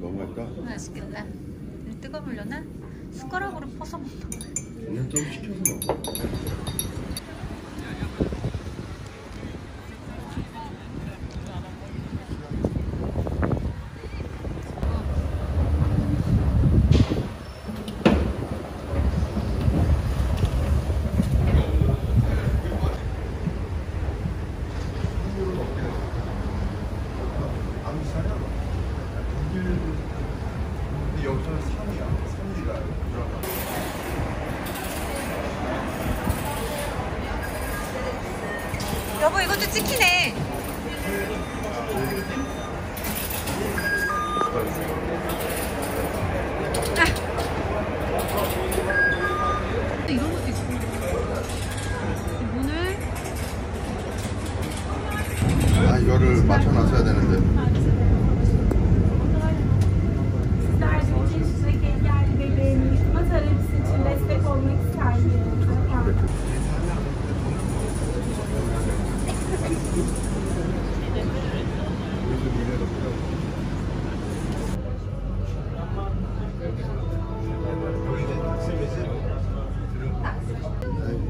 너무 맛있다. 맛있겠다. 뜨거우려나? 숟가락으로 퍼서 먹는 거야. 그냥 좀 시켜서 먹어. 암산이야. 근데 여기서는 산이야. 산지가 들어가. 여보 이것도 치킨해. 이런 것도 있어. 이거는 아 이거를 맞춰놨어야 되는데. Sizler için sürekli engelli bebeğimiz mat arabası için destek olmak ister miydiniz efendim?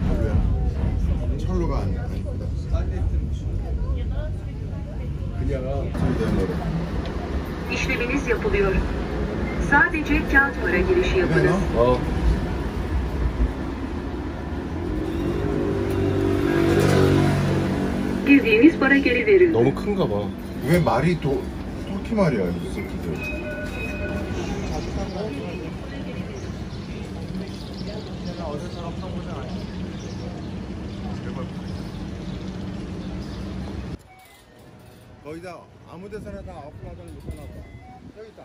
별로야. 철로가 안 안 이쁘다. 그냥 소리대는 노래. İşleminiz yapılıyor. Sadece kağıt para girişi yapınız. 어. Girdiğiniz para geri verildi. 너무 큰가 봐. 왜 말이 도 토끼 말이야 이 새끼들. 거의 다 아무 데서나 다 아웃플라자를 못 하나 봐. 저기 있다.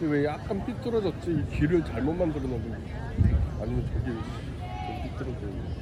왜 약간 삐뚤어졌지? 이 길을 잘못 만들어 놓은 거 아니면 저기 좀 삐뚤어져 있네.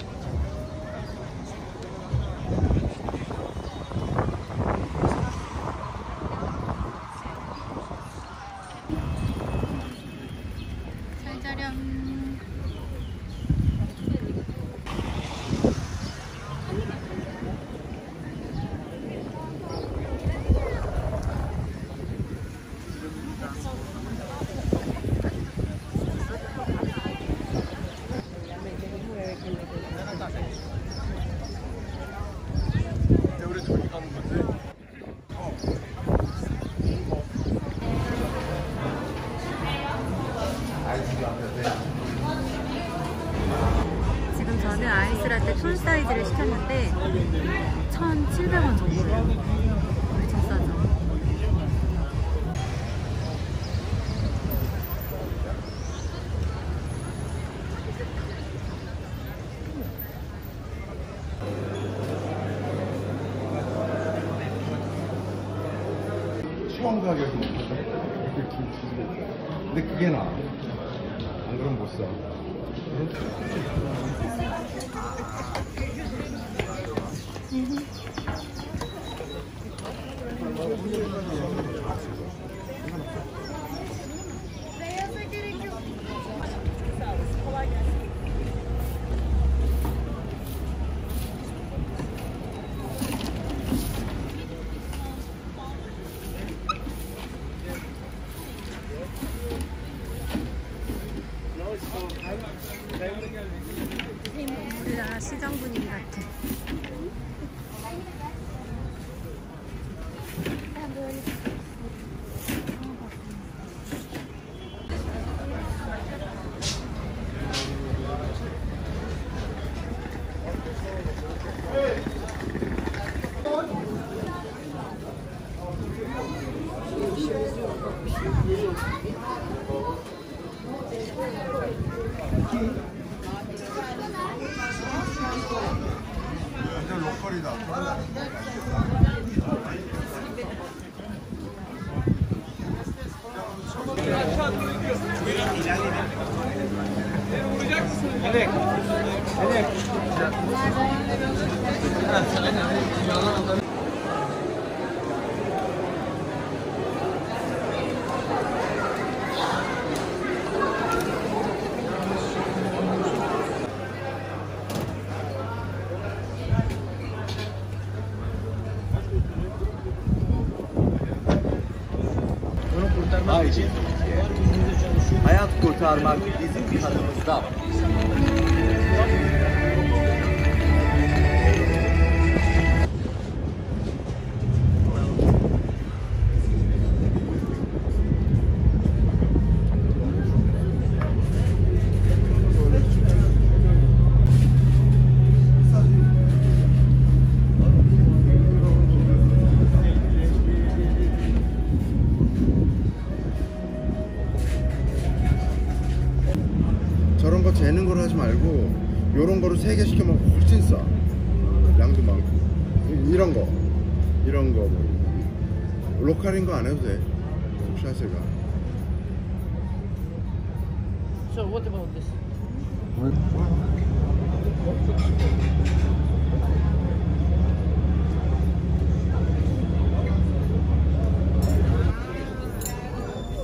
잘 자렴. 근데 우리 저기 가는 거지? 지금 저는 아이스라떼 톤 사이즈를 시켰는데 1,700원 정도예요. 엄청 싸죠. 시원 가격 근데 그게 나아. 안 그러면 못 사. 우리가 시장 분위기 같아. 완 için hayat kurtarmak bizim kanımızda 세 개 시켜면 훨씬 싸. 양도 많고. 이- 이런 거. 이런 거 뭐. 로컬인 거 안 해도 돼. 샤세가. So what about this?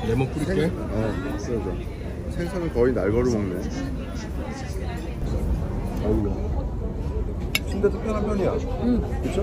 레몬 뿌릴게. 어 쓰여줘. 생선은 거의 날거를 먹네 아니면. 순대도 편한 편이야. 응. 그쵸?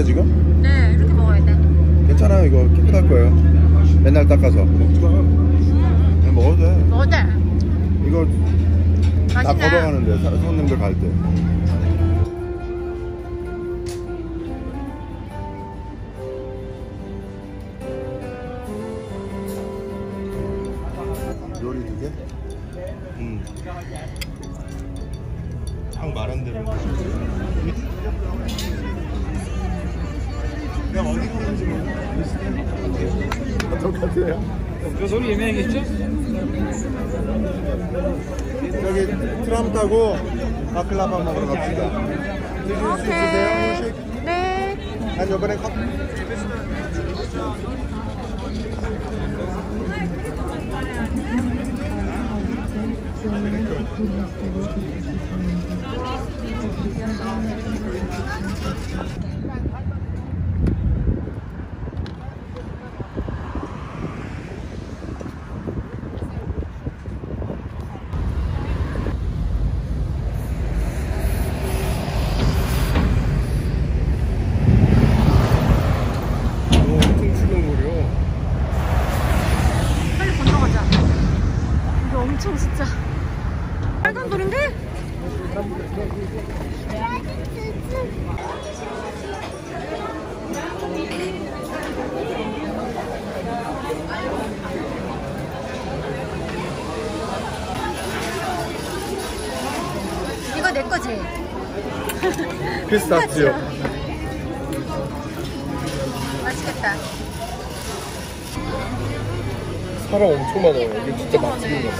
계세요 지금? 네, 이렇게 먹어야 돼. 괜찮아요 이거 깨끗할 거예요 맨날 닦아서 그냥 먹어도 돼 먹어도 돼. 이거 다 맛있네. 걷어가는데 사- 손님들 갈 때. 모르겠어. 똑같아요. 여기 트람 타고 바클라바 먹으러 갑시다. 드실 수 있으세요? 네. 난 이번에 컵. 오, 엄청 출렁거려. 빨리 건너가자. 이게 엄청 진짜 빨간 돌인데? 이 거내 거지? 피스타치오. 맛있겠다. 사람 엄청 많아. 이게 진짜 맛집인가 봐.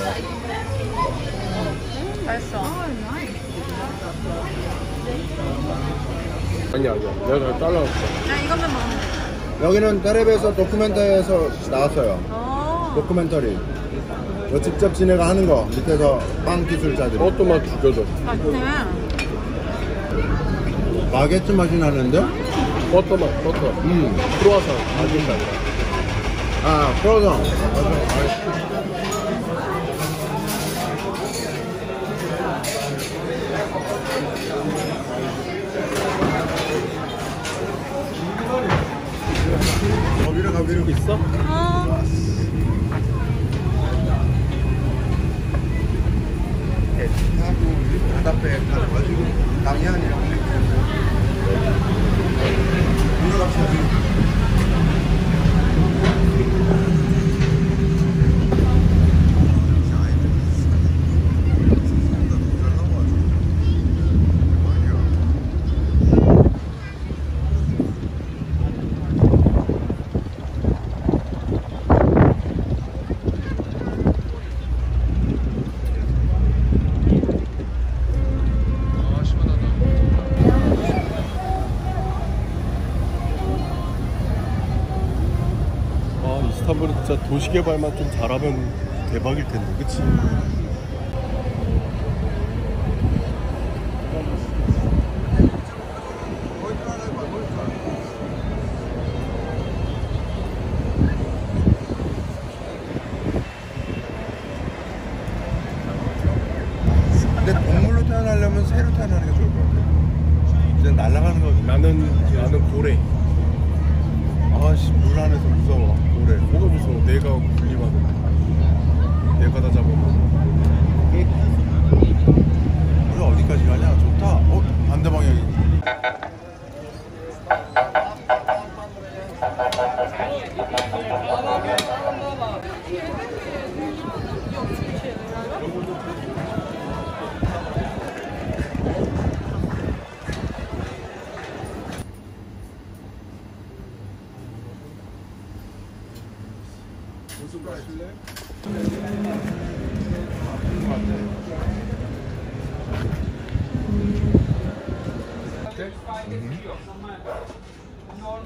맛있어. 아니야, 아니야. 내가 다 잘라놨어. 나 이것만 먹으면 돼. 여기는 테레비에서 도큐멘터리에서 나왔어요. 오. 도큐멘터리. 이거 직접 지네가 하는 거 밑에서 빵 기술자들이. 버터만 죽여줘. 맛있네. 바게트 맛이 나는데? 버터만, 버터. 음. 크로와상. 게 아니라. 아, 프로정. 어, 위로 가, 위로 있어? 어. 바닷배 가가지고 당연이랑 위로 갑시다. 위로. 이스탄불은 진짜 도시 개발만 좀 잘하면 대박일 텐데, 그치? ハハハ。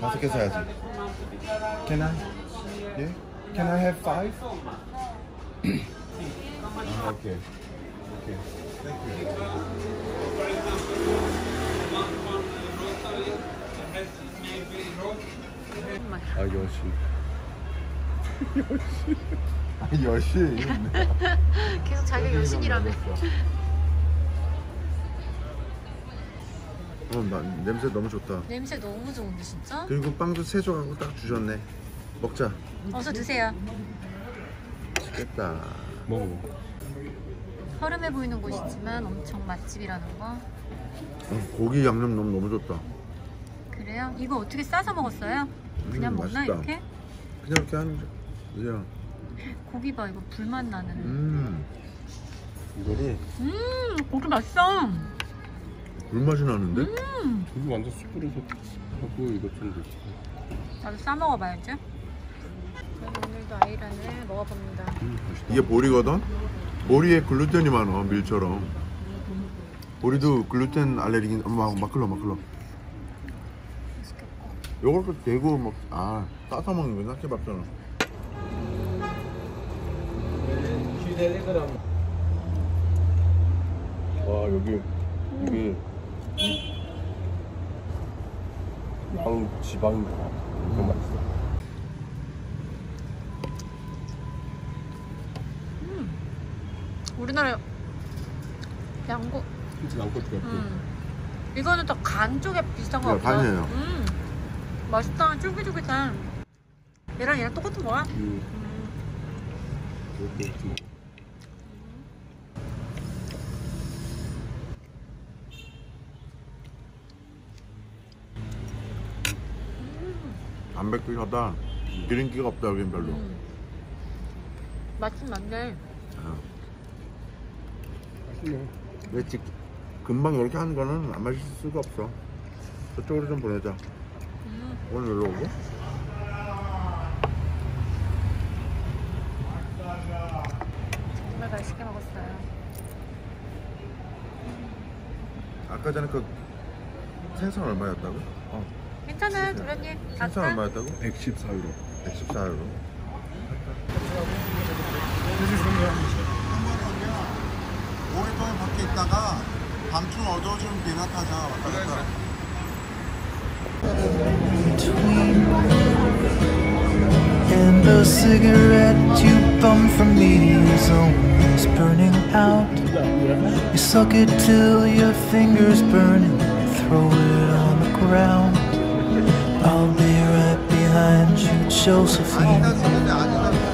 다섯 개 사야지. Can I? Yeah? Can I have five? 아, 오케이. 오케이. Thank you. 아 여시. 아, 여시. 계속 자기가 여신이라며. 어, 나 냄새 너무 좋다. 냄새 너무 좋은데 진짜? 그리고 빵도 세 조각 딱 주셨네. 먹자. 어서 드세요. 맛있겠다. 먹어. 허름해 보이는 곳이지만 엄청 맛집이라는 거. 어, 고기 양념 너무 너무 좋다. 그래요? 이거 어떻게 싸서 먹었어요? 그냥 음, 먹나 맛있다. 이렇게? 그냥 이렇게 하는 거. 그냥. 고기 봐 이거 불맛 나는. 음. 이거를 음 고기 맛있어. 불맛이 나는데? 음 고기 완전 숯불에서 하고 이거 좀 넣지. 나도 싸 먹어봐야지. 저는 오늘도 아이란을 먹어봅니다. 음. 이게 보리거든? 보리에 글루텐이 많아, 밀처럼. 보리도 글루텐 알레르기, 막, 막 흘러, 막 흘러. 요것도 대고, 막, 아, 싸서 먹는 거야, 낙지밥처럼. 와 여기 이 게양 지방인가 이거 맛있어. 우리나라 양고. 진짜 양꼬치 같아. 음. 이거는 더간 쪽에 비슷한 거 네, 같아. 간이에요. 음. 맛있다. 쫄깃쫄깃해. 얘랑 얘랑 똑같은 거야? 음, 음. 이렇게 좀 담백하다. 기름기가 없다, 여긴 별로. 음. 맛집 맞네. 아. 맛있네. 근데 직 금방 이렇게 하는 거는 안 맛있을 수가 없어. 저쪽으로 좀 보내자. 음. 오늘 여기로 오고. 정말 맛있게 먹었어요. 아까 전에 그 생선 얼마였다고? 어. 괜찮아요, 도련님. 생선 아까 얼마였다고? 114유로. 114유로. 오일 동안 밖에 있다가 밤중 어두워지면 비나 타자 왔다 갔다. And the cigarette you bum from me is almost burning out. You suck it till your fingers burn and throw it on the ground. I'll be right behind you, Josephine. 아니다, 아니다.